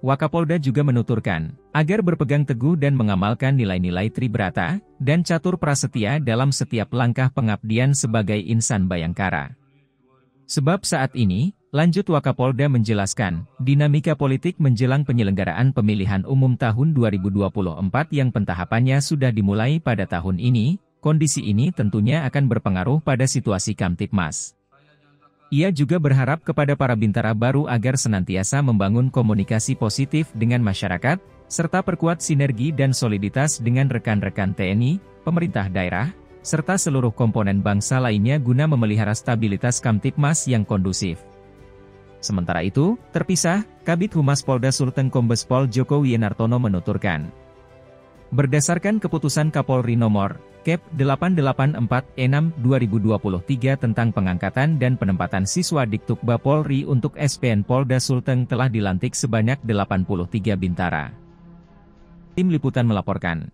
Wakapolda juga menuturkan, agar berpegang teguh dan mengamalkan nilai-nilai Tribrata, dan catur prasetya dalam setiap langkah pengabdian sebagai insan bayangkara. Sebab saat ini, lanjut Wakapolda menjelaskan, dinamika politik menjelang penyelenggaraan pemilihan umum tahun 2024 yang pentahapannya sudah dimulai pada tahun ini, kondisi ini tentunya akan berpengaruh pada situasi Kamtipmas. Ia juga berharap kepada para bintara baru agar senantiasa membangun komunikasi positif dengan masyarakat, serta perkuat sinergi dan soliditas dengan rekan-rekan TNI, pemerintah daerah, serta seluruh komponen bangsa lainnya guna memelihara stabilitas Kamtipmas yang kondusif. Sementara itu, terpisah, Kabit Humas Polda Sulteng Kombes Pol Joko Wienartono menuturkan. Berdasarkan keputusan Kapolri nomor Kep 884-6-2023 tentang pengangkatan dan penempatan siswa Diktukba Polri untuk SPN Polda Sulteng telah dilantik sebanyak 83 bintara. Tim Liputan melaporkan.